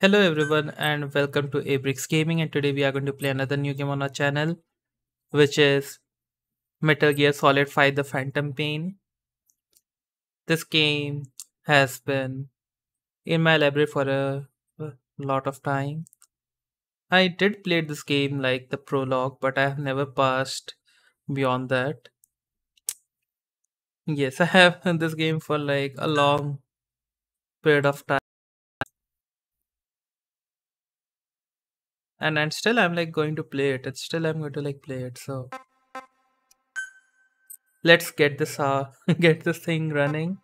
Hello everyone and welcome to Abrix Gaming and today we are going to play another new game on our channel which is Metal Gear Solid 5 The Phantom Pain. This game has been in my library for a, lot of time. I did play this game like the prologue but I have never passed beyond that. Yes, I have this game for like a long period of time. And and still i'm like going to play it. It's still i'm going to like play it so. Let's get this uh get this thing running.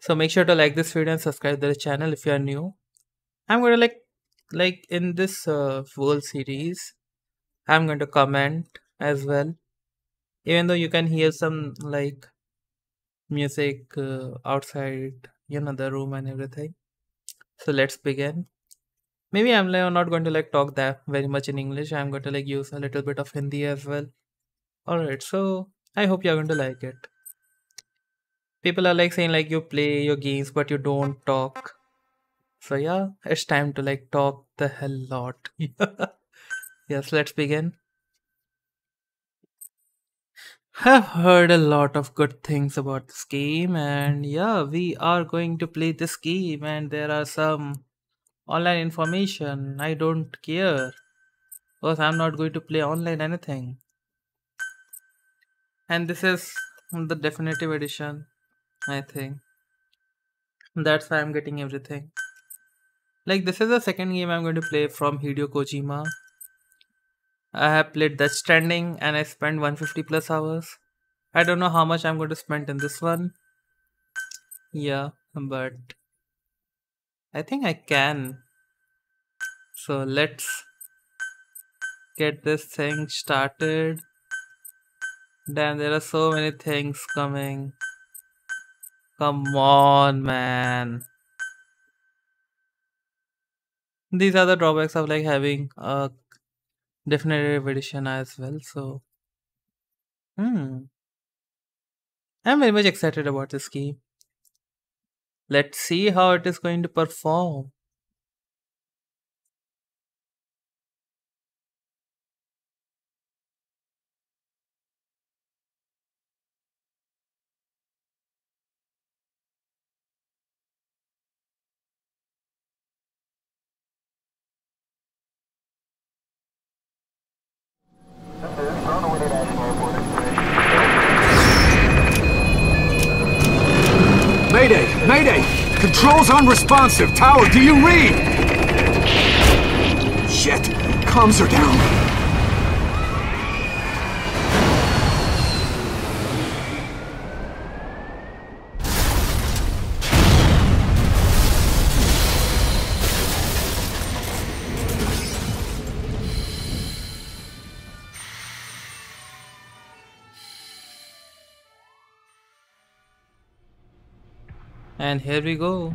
So make sure to like this video and subscribe to the channel if you are new. I'm going to like like in this uh, whole series i'm going to comment as well. Even though you can hear some like music uh, outside you know the room and everything. So let's begin maybe i'm not going to like talk that very much in english. I'm going to like use a little bit of hindi as well. All right so i hope you're going to like it. People are like saying like you play your games but you don't talk. So yeah it's time to like talk the hell lot. Yes let's begin. I have heard a lot of good things about this game and yeah we are going to play this game and there are some online information. I don't care. Because I'm not going to play online anything. And this is the definitive edition, I think. That's why I'm getting everything. Like this is the second game I'm going to play from Hideo Kojima. I have played Death Stranding and I spent 150 plus hours. I don't know how much I'm going to spend in this one. Yeah, but I think I can. So let's get this thing started. Damn, there are so many things coming. Come on, man. These are the drawbacks of like having a definitive edition as well. So, hmm. I'm very much excited about this game. Let's see how it is going to perform. Unresponsive. Tower, do you read? Shit. Comms are down. And here we go.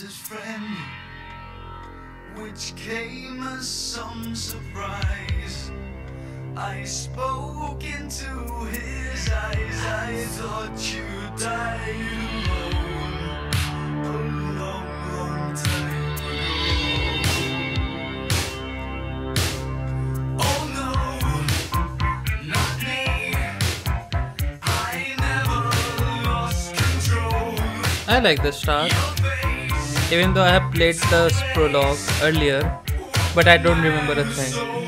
his friend, which came as some surprise. I spoke into his eyes, I thought you died alone. alone. Oh, I like this star. Even though I have played the prologue earlier, but I don't remember a thing.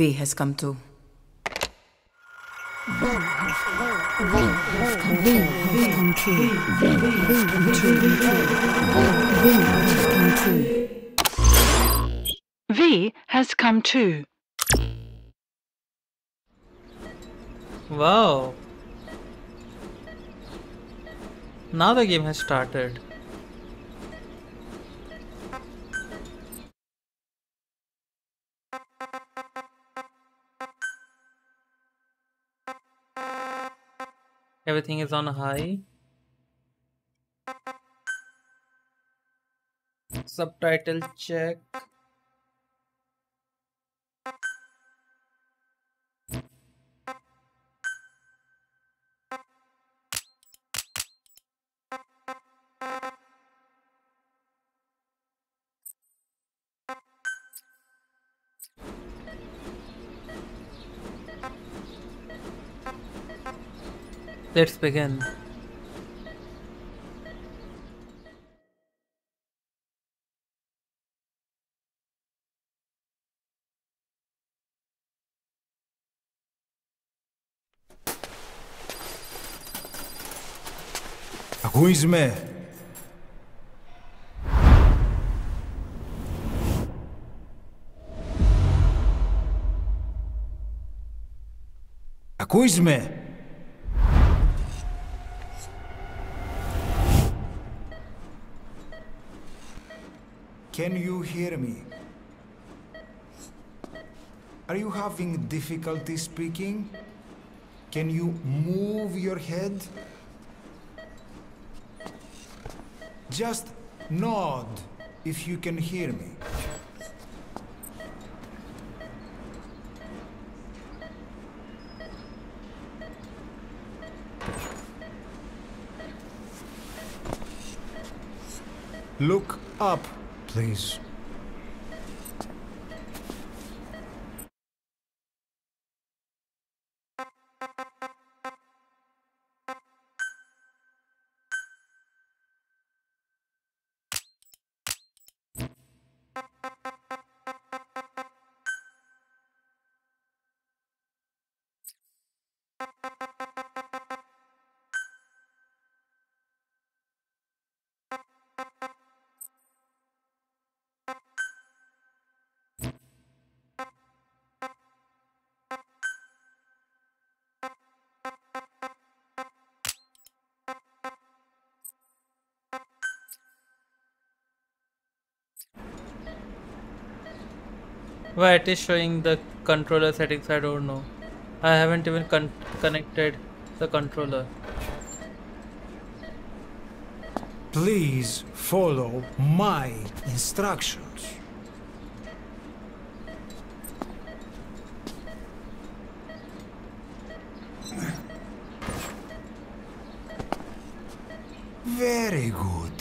V has come to. V has come to. Wow. Now the game has started. Everything is on high. Subtitle check. Let's begin. Ruizme. Acuise-me. Can you hear me? Are you having difficulty speaking? Can you move your head? Just nod if you can hear me. Look up, please. Why it is showing the controller settings? I don't know. I haven't even con- connected the controller. Please follow my instructions. Very good.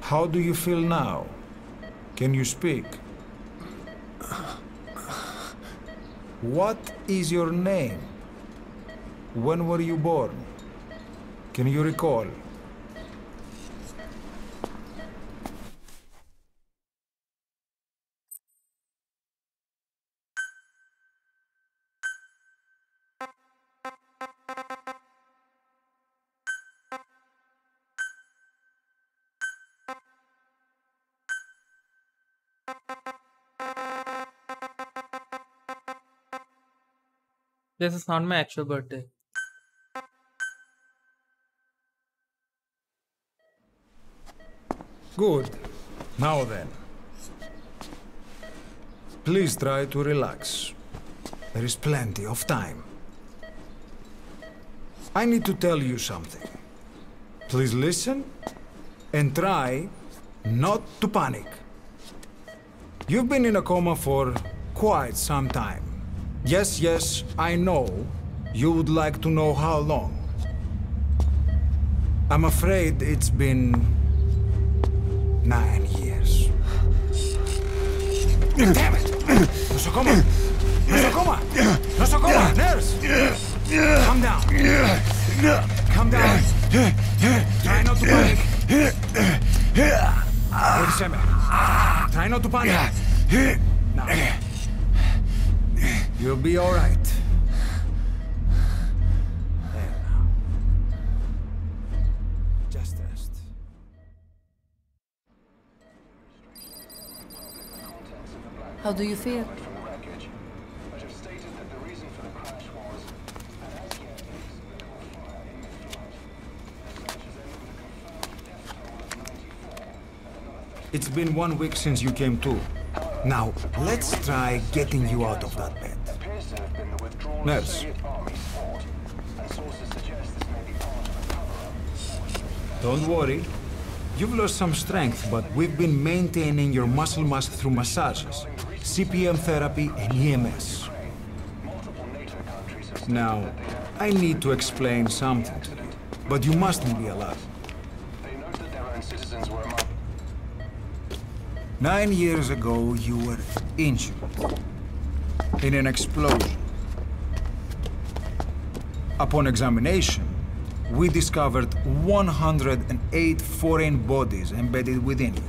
How do you feel now? Can you speak? What is your name? When were you born? Can you recall? This is not my actual birthday. Good. Now then. Please try to relax. There is plenty of time. I need to tell you something. Please listen and try not to panic. You've been in a coma for quite some time. Yes, yes, I know you would like to know how long. I'm afraid it's been nine years. Damn it! Nosocoma! Nosocoma! Nosocoma! Nurse! Calm down. Calm down. Try not to panic. Wait a. Try not to panic. Now. You'll be all right. There now. Just rest. How do you feel? It's been one week since you came to. Now, let's try getting you out of that bed. Nurse. Don't worry. You've lost some strength, but we've been maintaining your muscle mass through massages, CPM therapy, and EMS. Now, I need to explain something to you, but you mustn't be alarmed. Nine years ago, you were injured in an explosion. Upon examination, we discovered 108 foreign bodies embedded within you.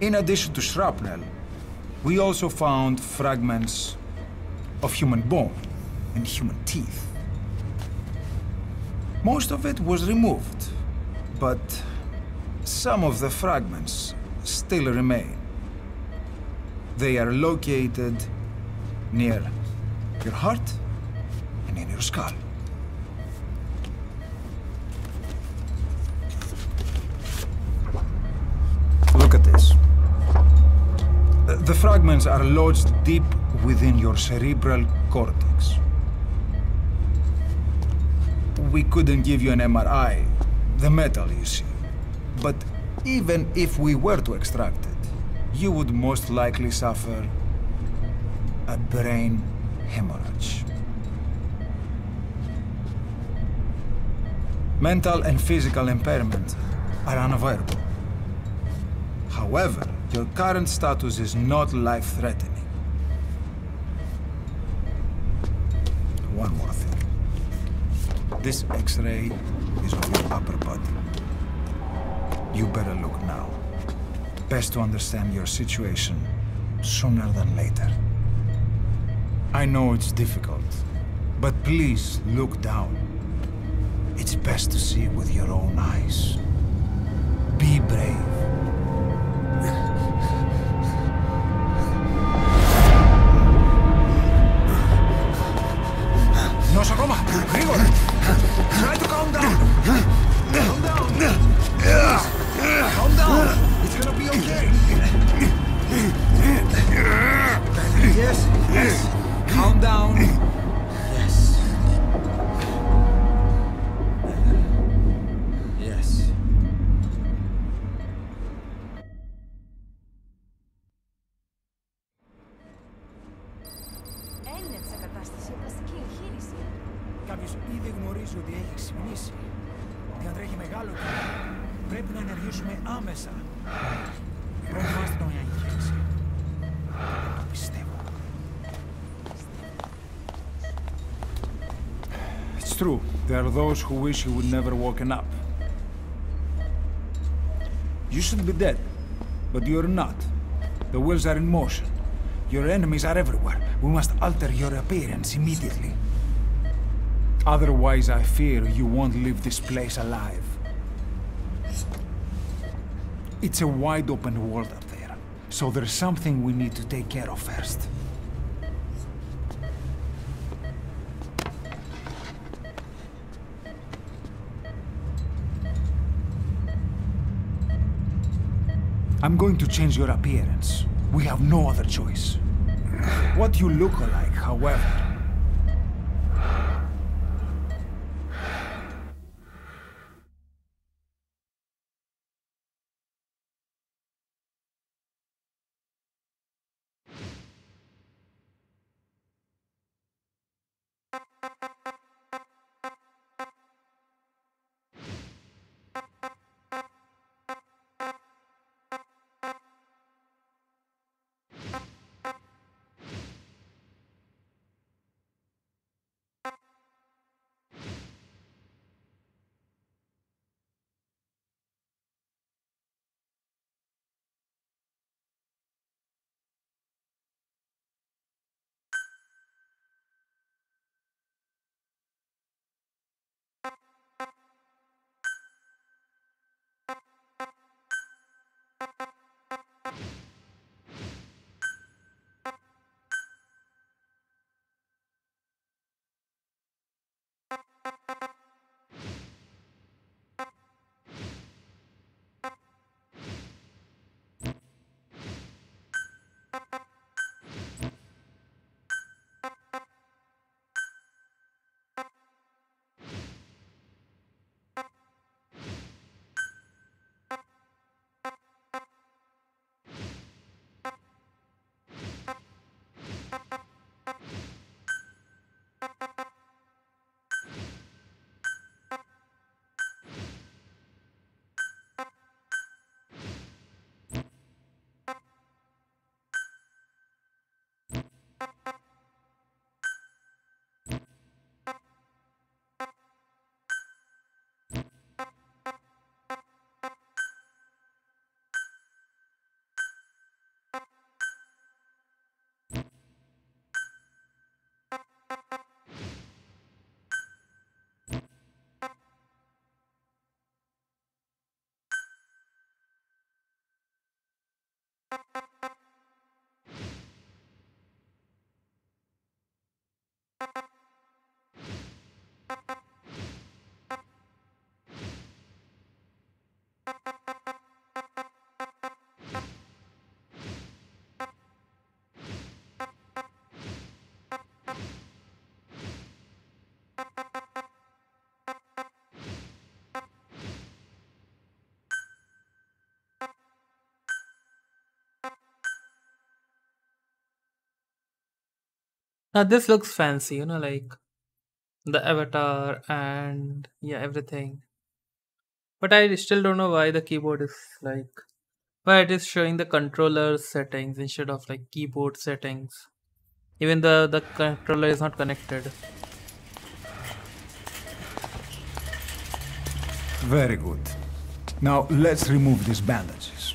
In addition to shrapnel, we also found fragments of human bone and human teeth. Most of it was removed, but some of the fragments still remain. They are located near your heart and in your skull. Look at this. The fragments are lodged deep within your cerebral cortex. We couldn't give you an MRI, the metal, you see. But even if we were to extract it, you would most likely suffer a brain hemorrhage. Mental and physical impairment are unavoidable. However, your current status is not life-threatening. One more thing. This X-ray is of your upper body. You better look now. Best to understand your situation sooner than later. I know it's difficult, but please look down. It's best to see with your own eyes. Be brave. Who wish you would never woken up. You should be dead, but you're not. The wheels are in motion. Your enemies are everywhere. We must alter your appearance immediately. Otherwise, I fear you won't leave this place alive. It's a wide open world up there, so there's something we need to take care of first. I'm going to change your appearance. We have no other choice. What you look like, however, Now this looks fancy, you know, like the avatar and yeah, everything. But I still don't know why the keyboard is like why it is showing the controller settings instead of like keyboard settings. Even the the controller is not connected. Very good. Now let's remove these bandages.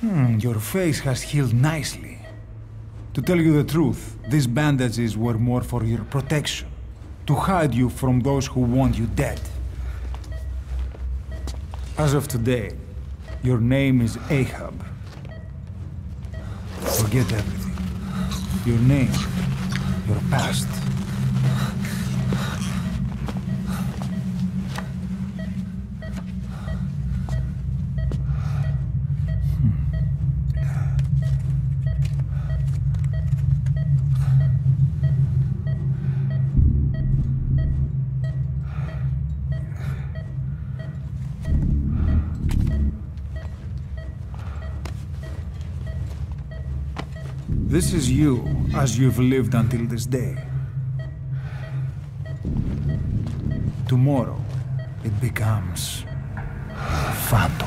Hmm, your face has healed nicely. To tell you the truth, these bandages were more for your protection. To hide you from those who want you dead. As of today, your name is Ahab. Forget everything. Your name, your past. is you as you've lived until this day. Tomorrow, it becomes phantom.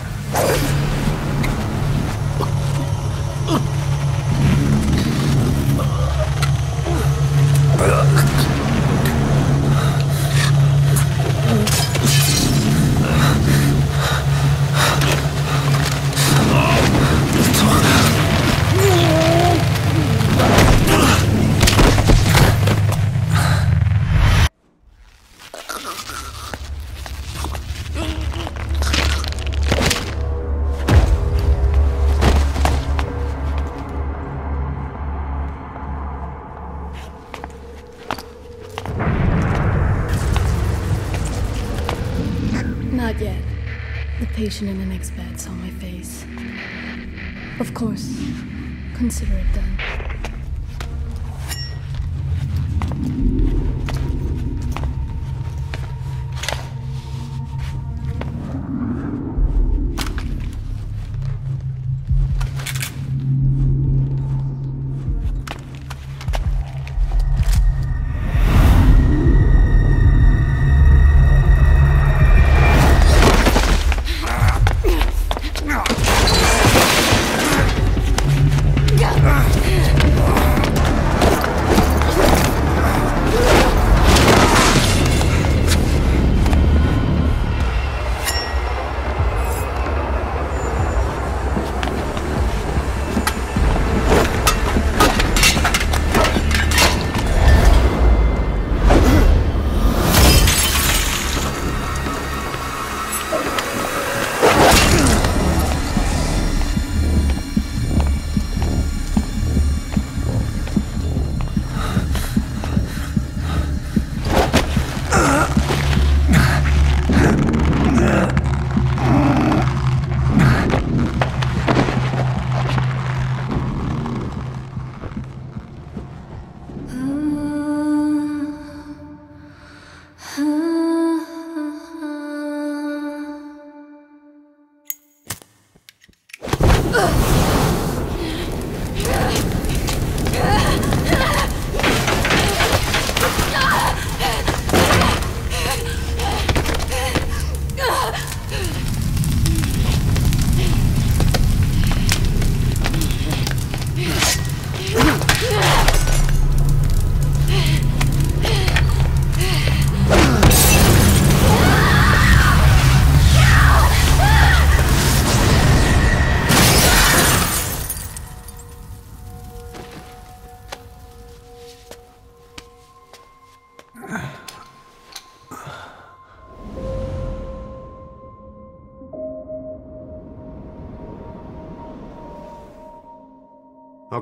Patient in the next bed saw my face. Of course, consider it done.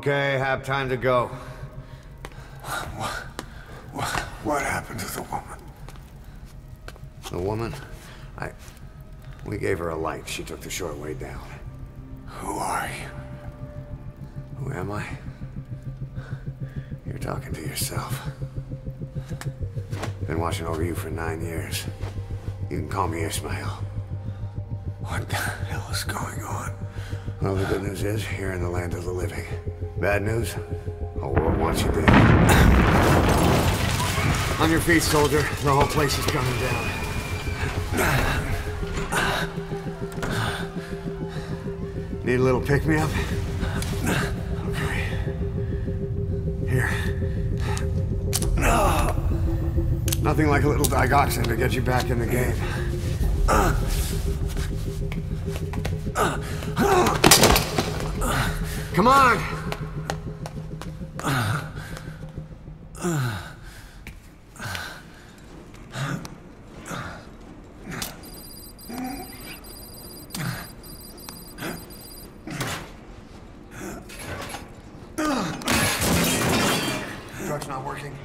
Okay, have time to go. What What happened to the woman? The woman? I... We gave her a light. She took the short way down. Who are you? Who am I? You're talking to yourself. Been watching over you for nine years. You can call me Ishmael. What the hell is going on? Well, the good news is, you're in the land of the living. Bad news? Whole world wants you dead. On your feet, soldier. The whole place is coming down. Need a little pick-me-up? Okay. Here. Nothing like a little digoxin to get you back in the game. Come on! Truck's not working.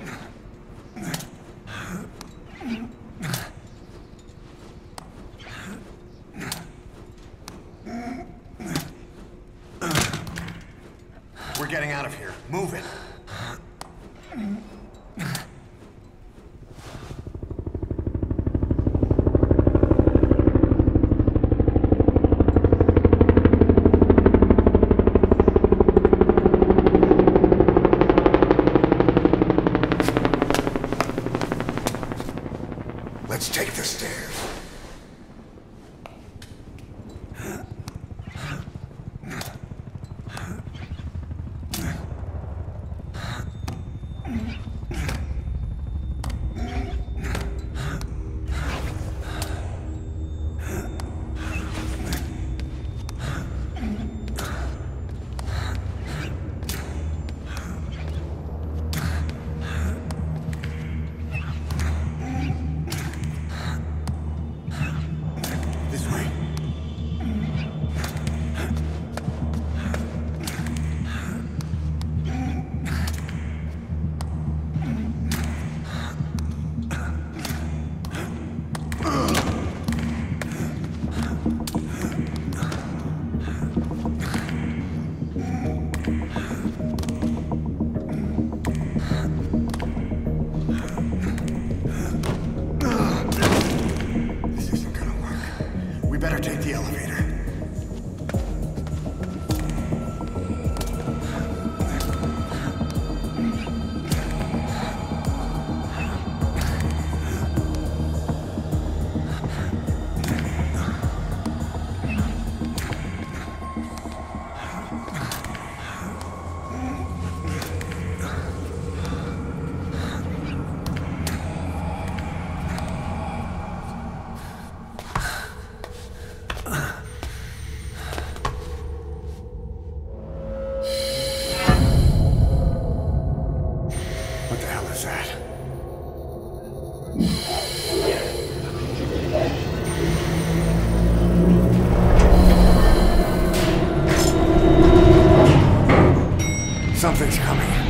Something's coming.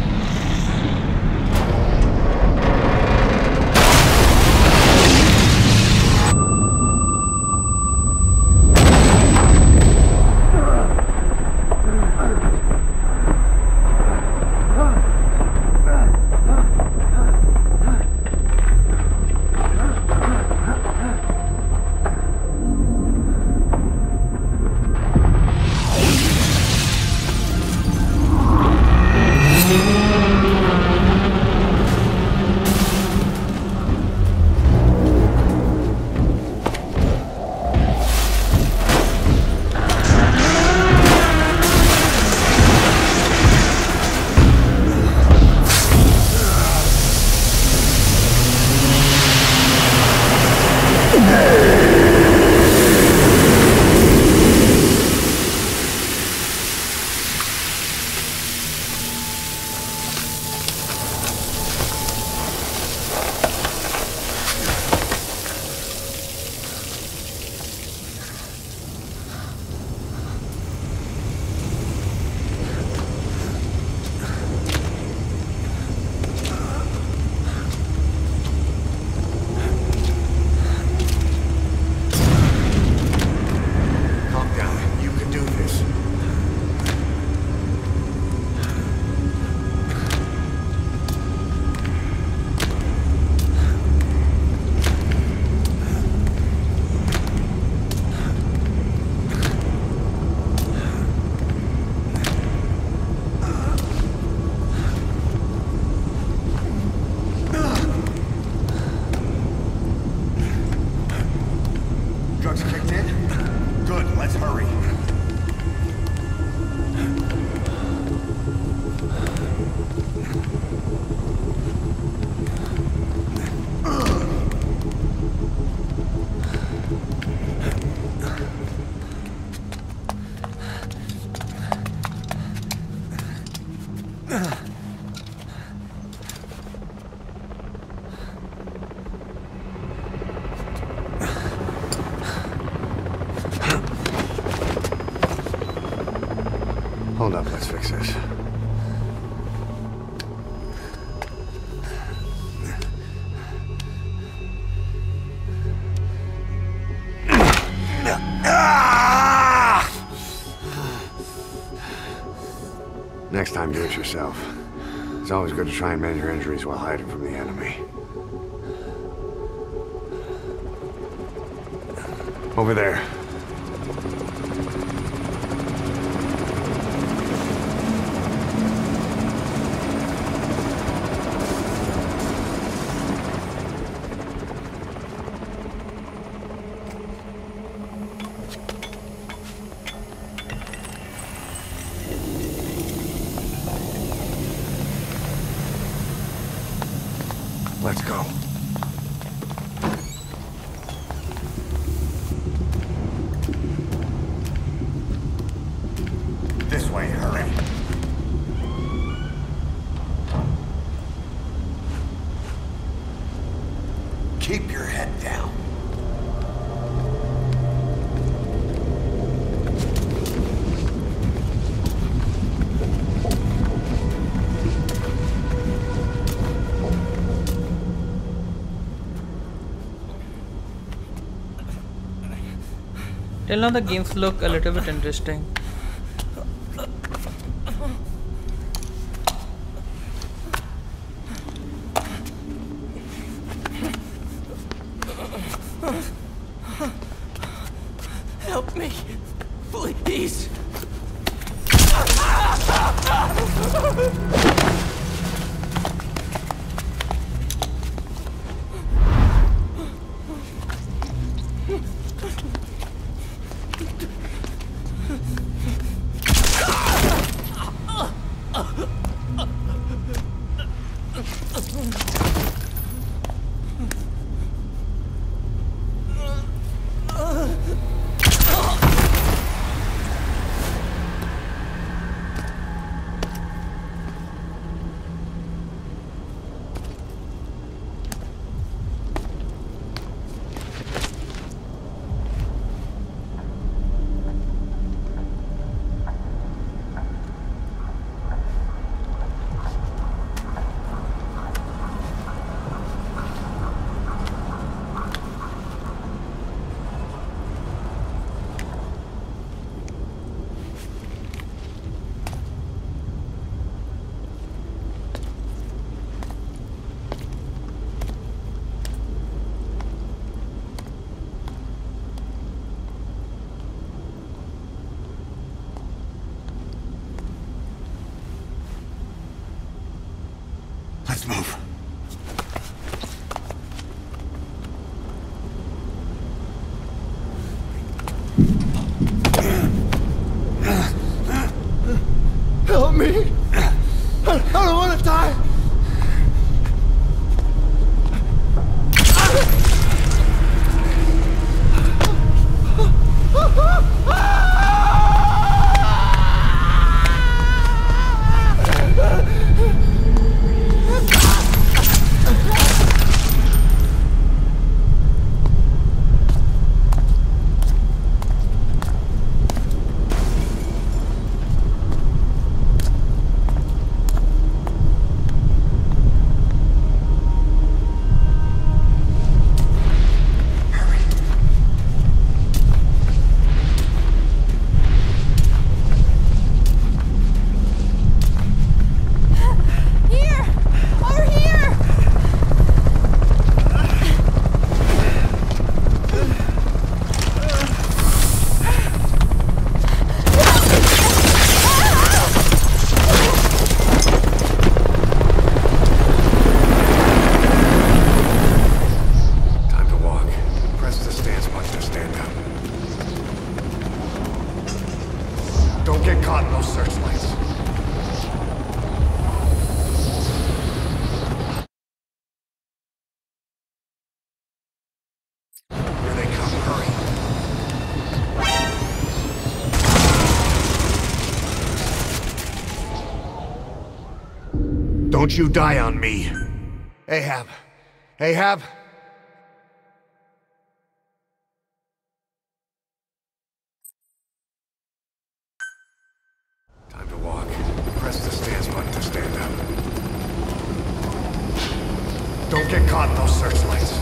It's always good to try and mend your injuries while hiding from the enemy. Till now the games look a little bit interesting. Don't you die on me. Ahab. Ahab. Time to walk. Press the button to stand up. Don't get caught in those searchlights.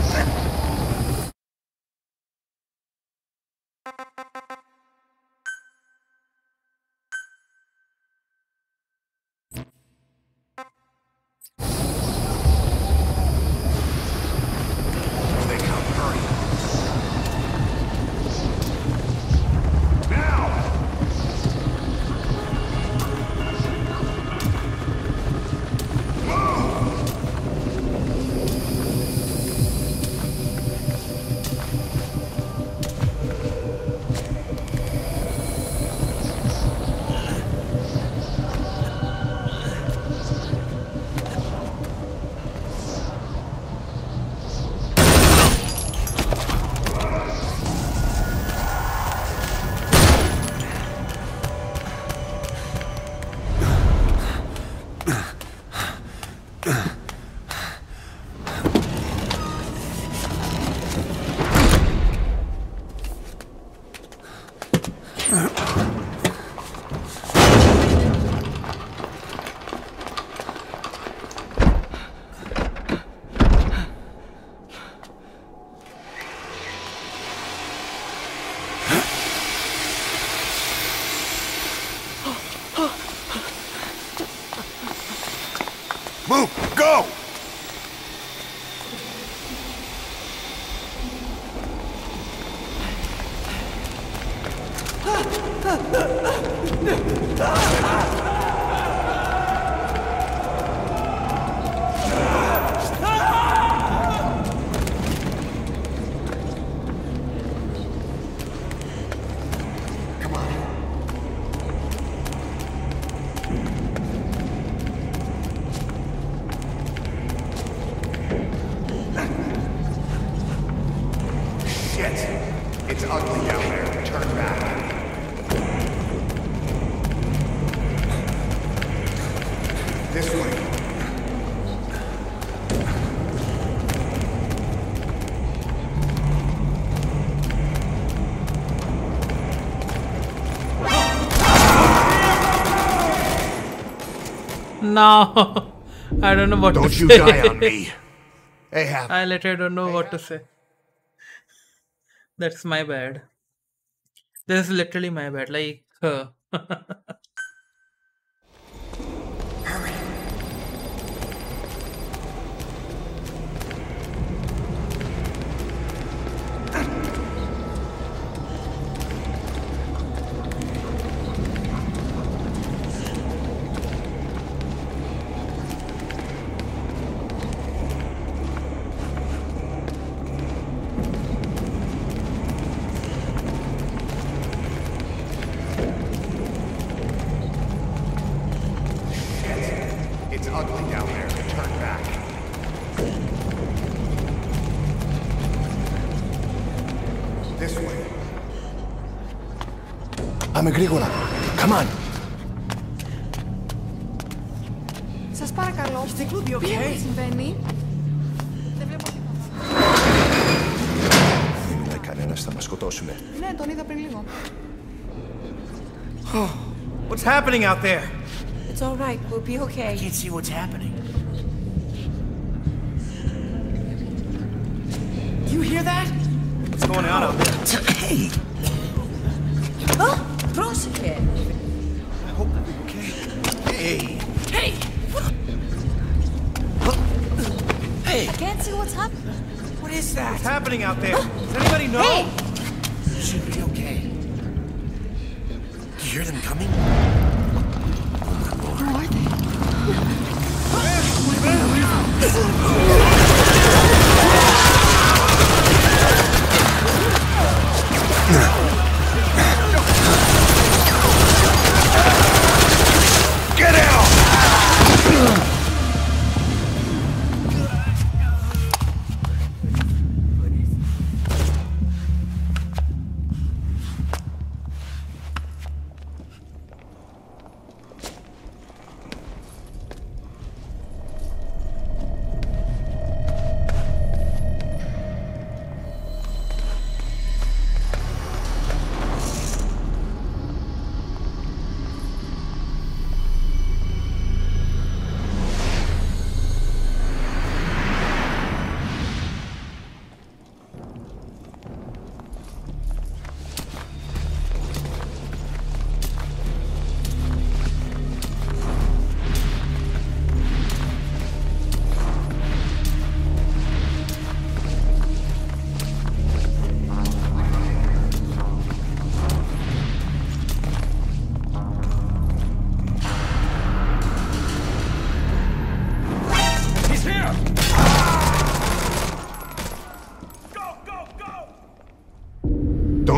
No, I don't know what Don't to you die on me. Ahab. I literally don't know what to say. That's my bad. This is literally my bad. Like, uh, Πάμε γρήγορα. Come on. Σας παρακαλώ. think we'll be Πείτε okay. τι συμβαίνει. Δεν βλέπω τίποτα. Δεν μιλάει κανένας, θα μας σκοτώσουνε. Ναι, τον είδα πριν λίγο. What's happening out there? It's all right. We'll be okay. Can't see what's happening. You hear that? What's going on out there? Hey! Oh, πρόσεχε. I hope we'll be okay. Hey! Hey! Hey! I can't see what's happening. What is that? What's happening out there? Does anybody know? Hey! You should be okay. Do you hear them coming? Who are they? Get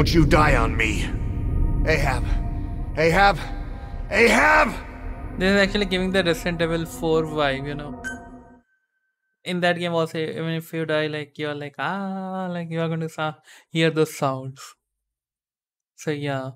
Don't you die on me. Ahab. Ahab. Ahab! this is actually giving the Resident Evil 4 vibe, you know. In that game, also, even if you die, like you're like ah, like you are going to hear those sounds. So yeah.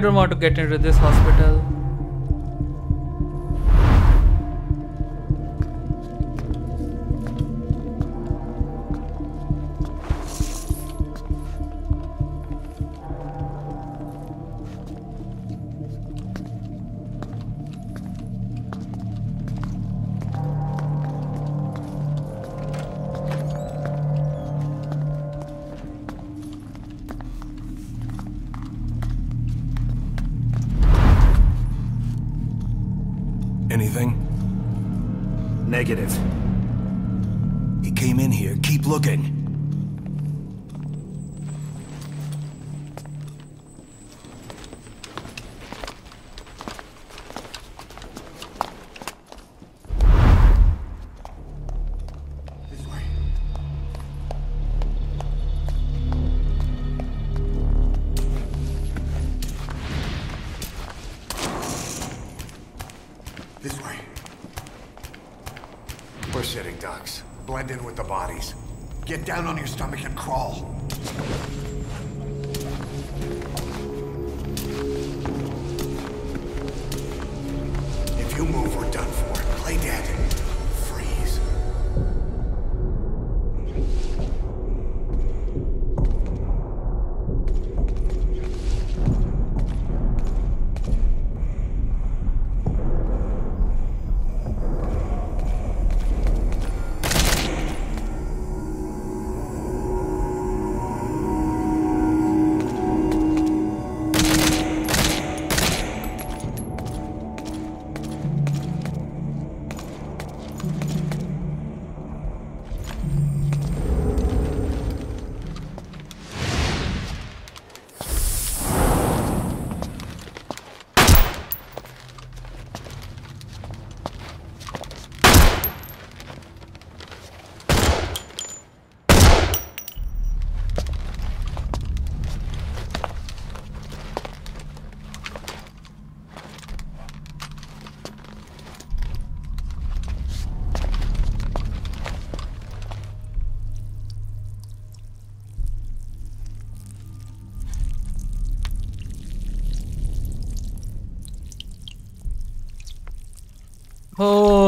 Don't want to get into this hospital.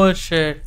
Oh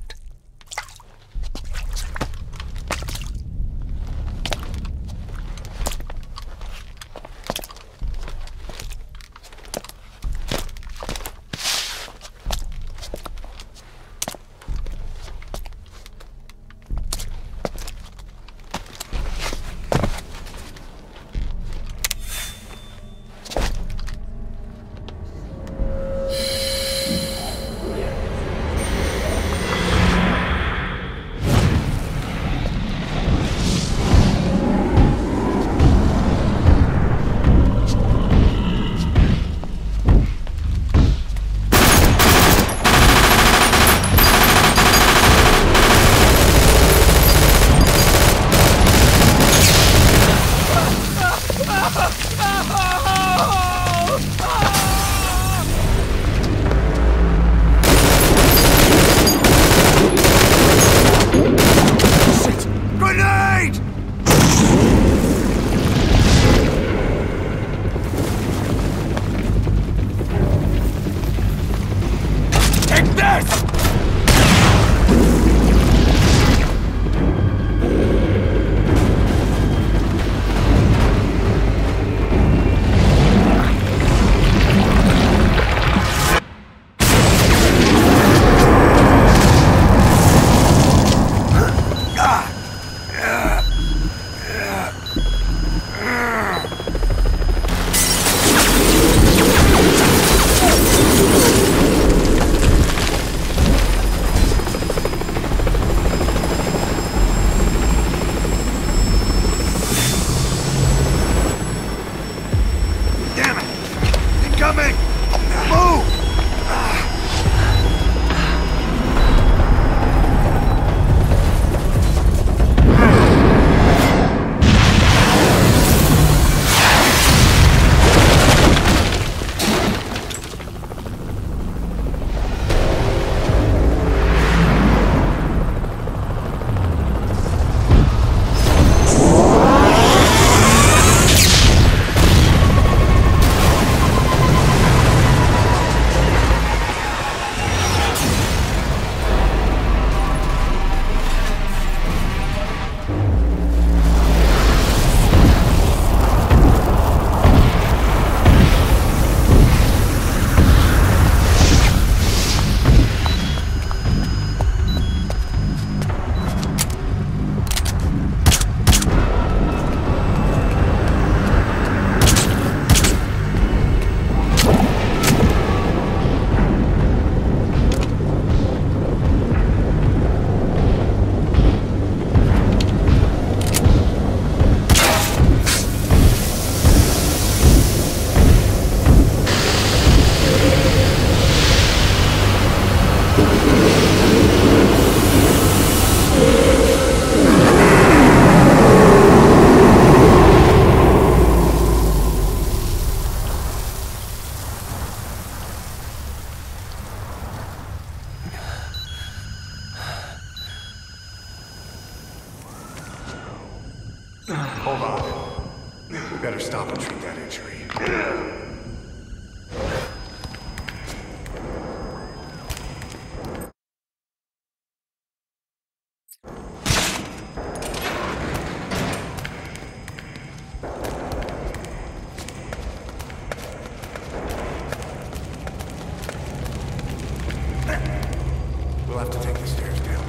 have to take the stairs down.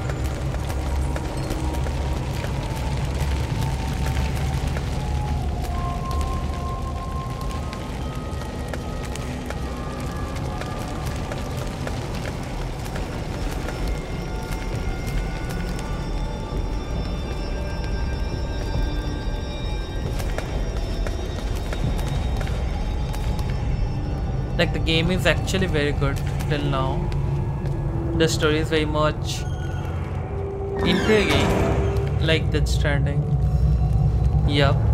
Like the game is actually very good till now. The story is very much intriguing, like Death Stranding. Yup.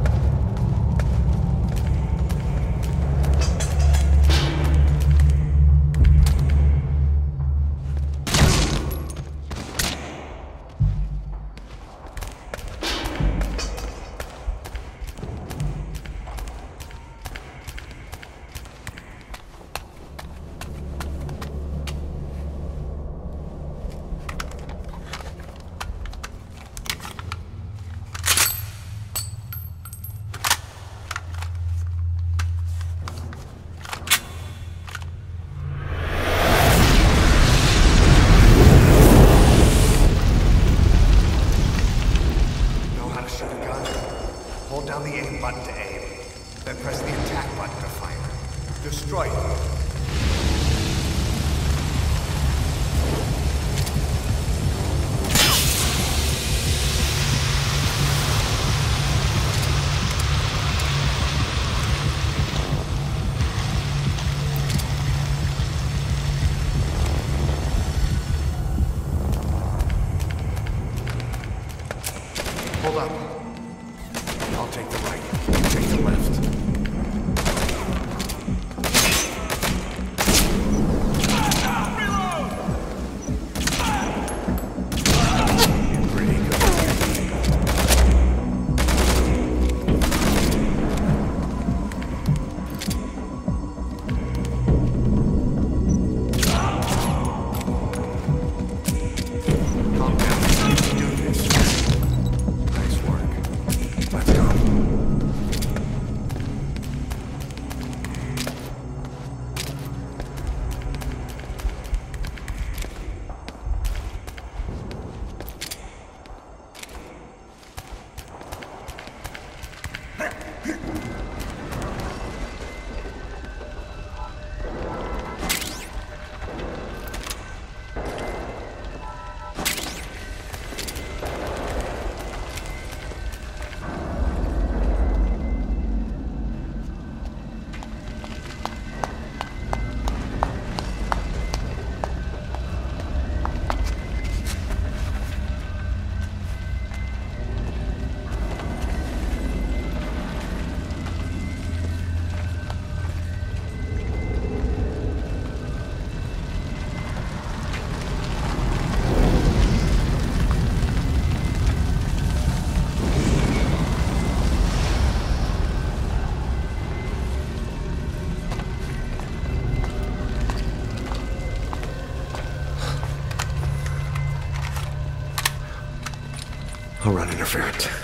Run interference.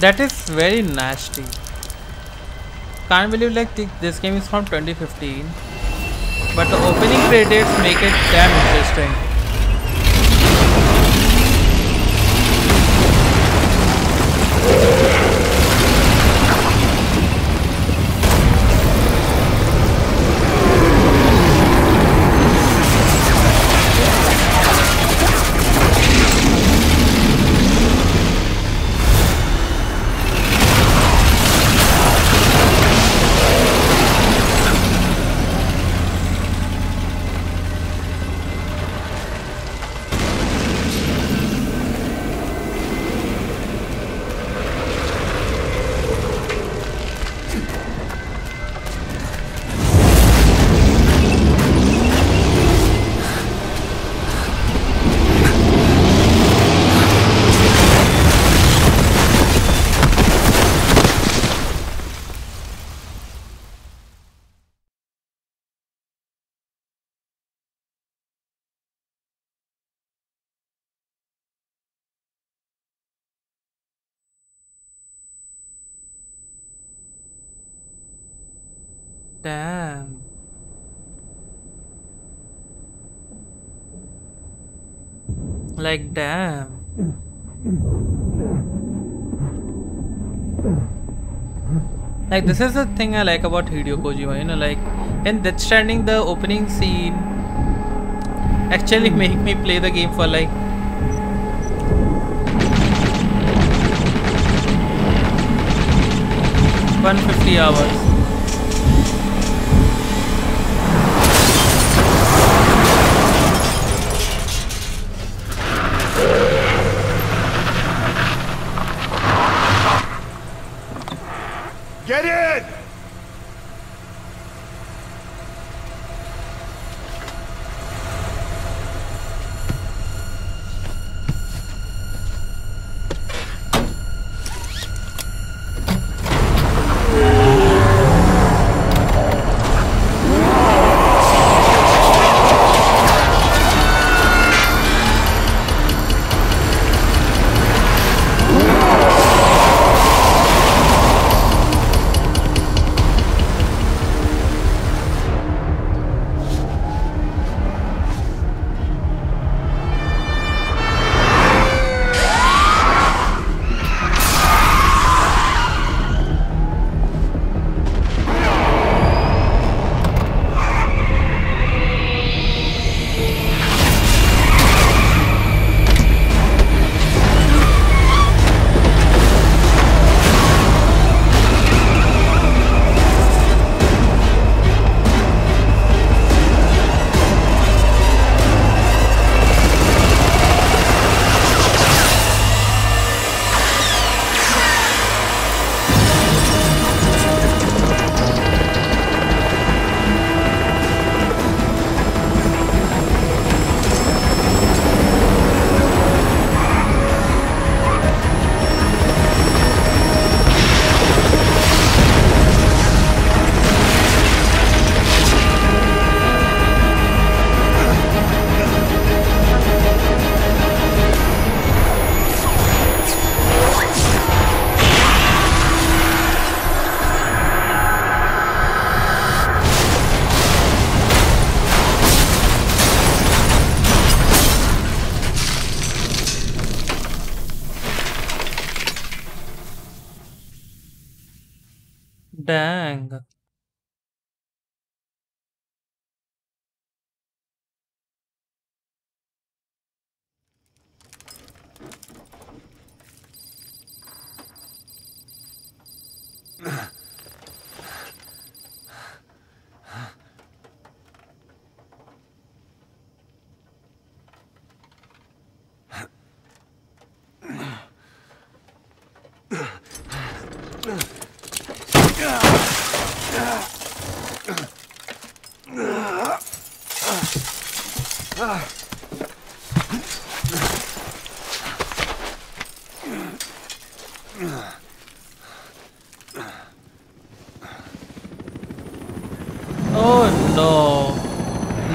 That is very nasty. Can't believe like thi- this game is from 2015, but the opening credits make it damn interesting. Damn. Like damn. Like this is the thing I like about Hideo Kojima, you know, like in Death Stranding the opening scene actually make me play the game for like one fifty hours.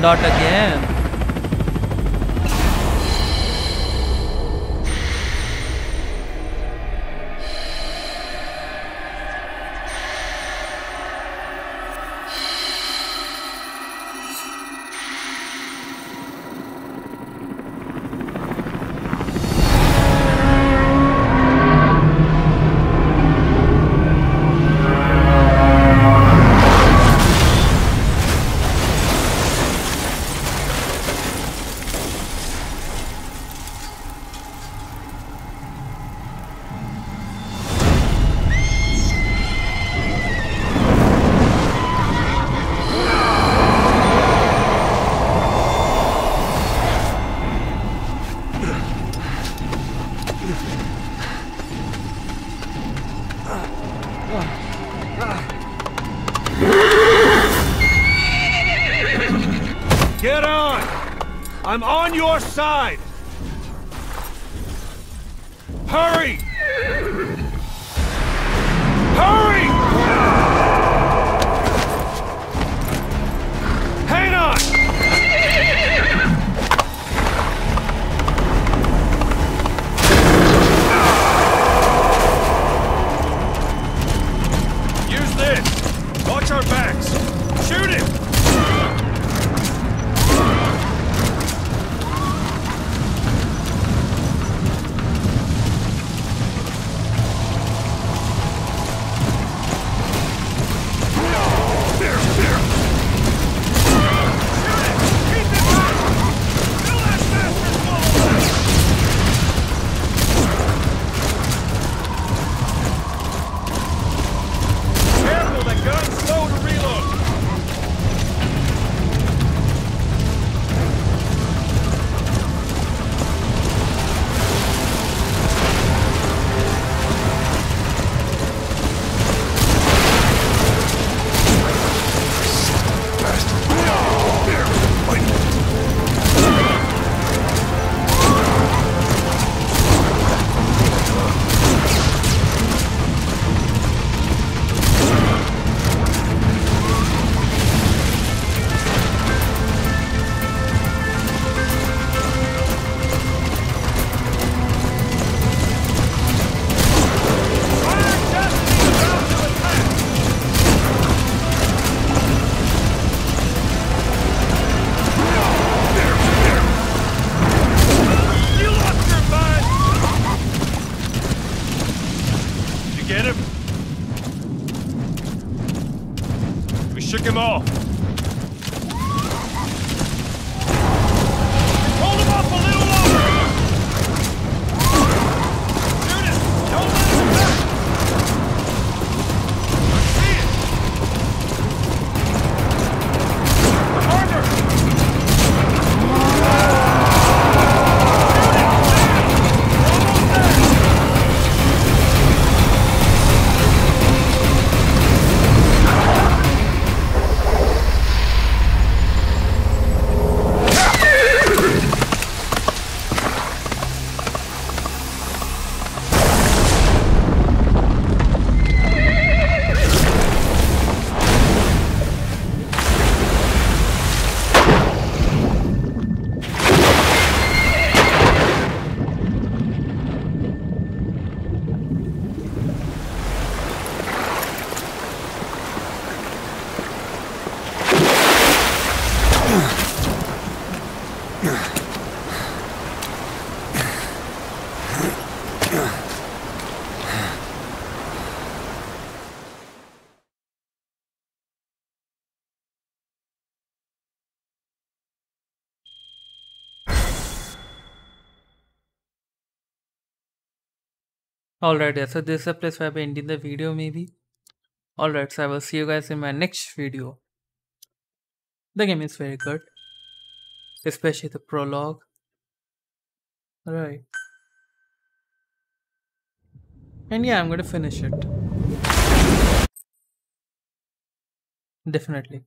No. Not again. Your side! Get him? We shook him off. Alright, yeah, so this is the place where I'm ending the video maybe. Alright, so I will see you guys in my next video. The game is very good. Especially the prologue. Alright. And yeah, I'm gonna finish it. Definitely.